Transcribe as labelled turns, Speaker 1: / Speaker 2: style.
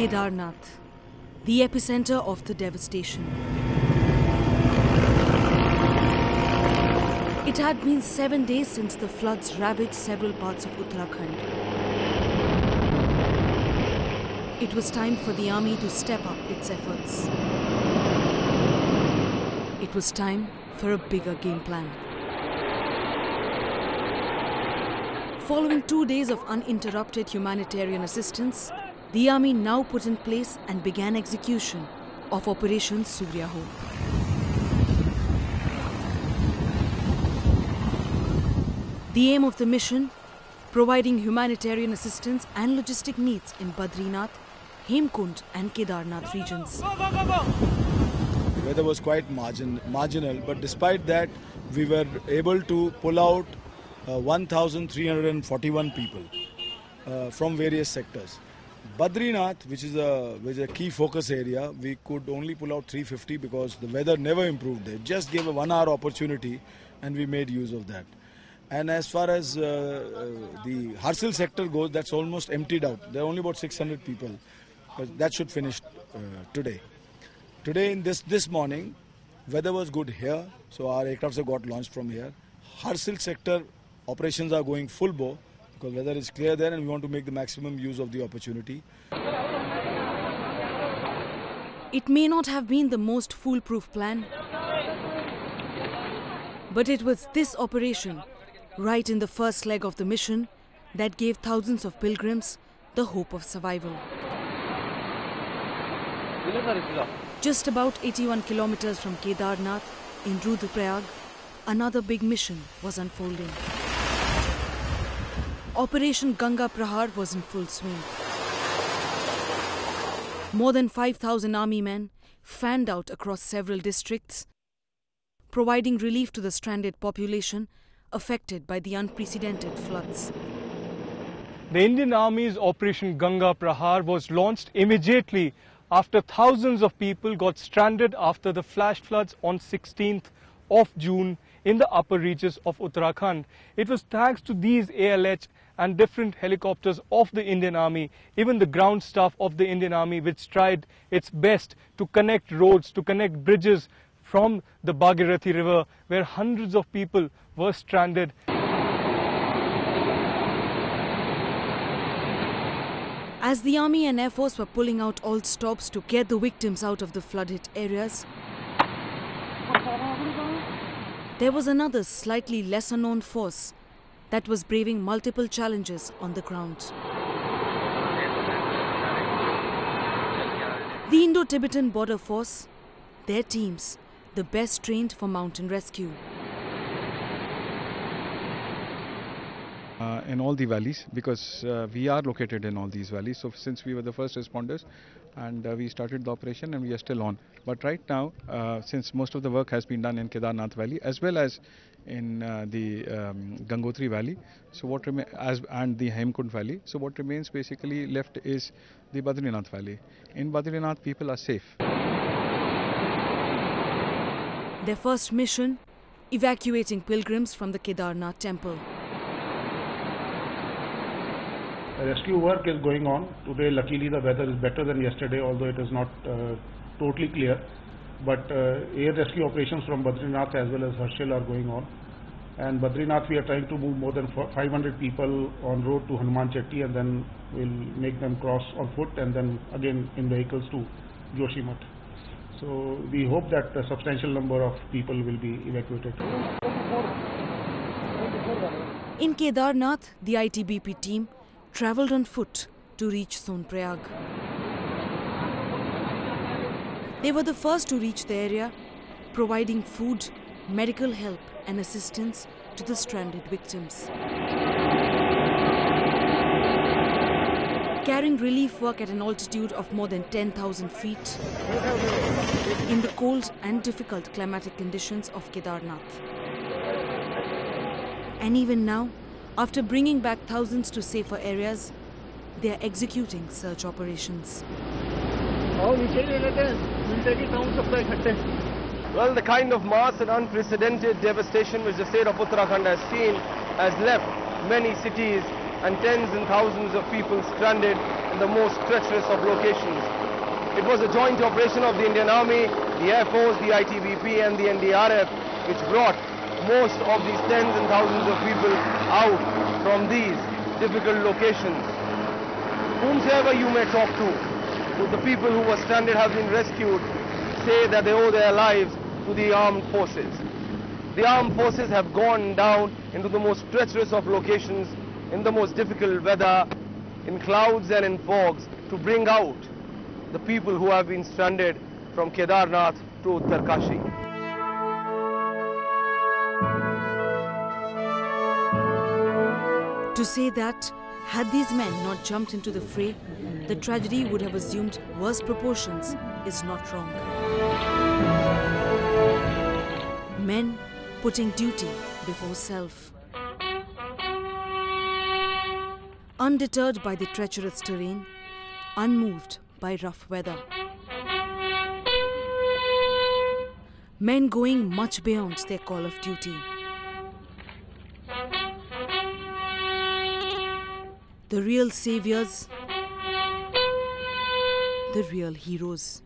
Speaker 1: Kedarnath, the epicenter of the devastation. It had been seven days since the floods ravaged several parts of Uttarakhand. It was time for the army to step up its efforts. It was time for a bigger game plan. Following two days of uninterrupted humanitarian assistance, the army now put in place and began execution of Operation Surya Hope. The aim of the mission providing humanitarian assistance and logistic needs in Badrinath, Hemkund, and Kedarnath regions.
Speaker 2: The weather was quite margin, marginal, but despite that, we were able to pull out uh, 1,341 people uh, from various sectors. Badrinath, which is a which is a key focus area, we could only pull out 350 because the weather never improved there. Just gave a one-hour opportunity, and we made use of that. And as far as uh, uh, the Harsil sector goes, that's almost emptied out. There are only about 600 people. But that should finish uh, today. Today, in this this morning, weather was good here, so our aircrafts have got launched from here. Harsil sector operations are going full bow because weather is clear there, and we want to make the maximum use of the opportunity.
Speaker 1: It may not have been the most foolproof plan, but it was this operation, right in the first leg of the mission, that gave thousands of pilgrims the hope of survival. Just about 81 kilometers from Kedarnath in Rudraprayag, another big mission was unfolding. Operation Ganga Prahar was in full swing. More than 5,000 army men fanned out across several districts, providing relief to the stranded population affected by the unprecedented floods.
Speaker 3: The Indian Army's Operation Ganga Prahar was launched immediately after thousands of people got stranded after the flash floods on 16th of June in the upper reaches of Uttarakhand. It was thanks to these ALH and different helicopters of the Indian Army, even the ground staff of the Indian Army, which tried its best to connect roads, to connect bridges from the Bhagirathi River, where hundreds of people were stranded.
Speaker 1: As the army and air force were pulling out all stops to get the victims out of the flooded areas, there was another slightly lesser known force that was braving multiple challenges on the ground. The Indo Tibetan Border Force, their teams, the best trained for mountain rescue.
Speaker 4: uh, in all the valleys because uh, we are located in all these valleys. So since we were the first responders and uh, we started the operation and we are still on. But right now, uh, since most of the work has been done in Kedarnath Valley as well as in uh, the um, Gangotri Valley, so what rema- as and the Hemkund Valley. So what remains basically left is the Badrinath Valley. In Badrinath, people are safe.
Speaker 1: Their first mission evacuating pilgrims from the Kedarnath temple.
Speaker 5: rescue work is going on. Today, luckily, the weather is better than yesterday, although it is not uh, totally clear. But uh, air rescue operations from Badrinath as well as Harshil are going on. And Badrinath, we are trying to move more than 500 people on road to Hanuman Chatti, and then we'll make them cross on foot, and then again in vehicles to Joshimath. So we hope that a substantial number of people will be evacuated.
Speaker 1: In Kedarnath, the ITBP team travelled on foot to reach Sonprayag. They were the first to reach the area, providing food, medical help, and assistance to the stranded victims. Carrying relief work at an altitude of more than 10,000 feet in the cold and difficult climatic conditions of Kedarnath. And even now, after bringing back thousands to safer areas, they are executing search operations.
Speaker 6: Well, the kind of mass and unprecedented devastation which the state of Uttarakhand has seen has left many cities and tens and thousands of people stranded in the most treacherous of locations. It was a joint operation of the Indian Army, the Air Force, the ITBP and the NDRF which brought most of these tens and thousands of people out from these difficult locations. Whomsoever you may talk to, the people who were stranded have been rescued say that they owe their lives to the armed forces. The armed forces have gone down into the most treacherous of locations, in the most difficult weather, in clouds and in fogs, to bring out the people who have been stranded from Kedarnath to Uttarkashi.
Speaker 1: To say that, had these men not jumped into the fray, the tragedy would have assumed worse proportions is not wrong. Men putting duty before self. Undeterred by the treacherous terrain, unmoved by rough weather. Men going much beyond their call of duty. The real saviors, the real heroes.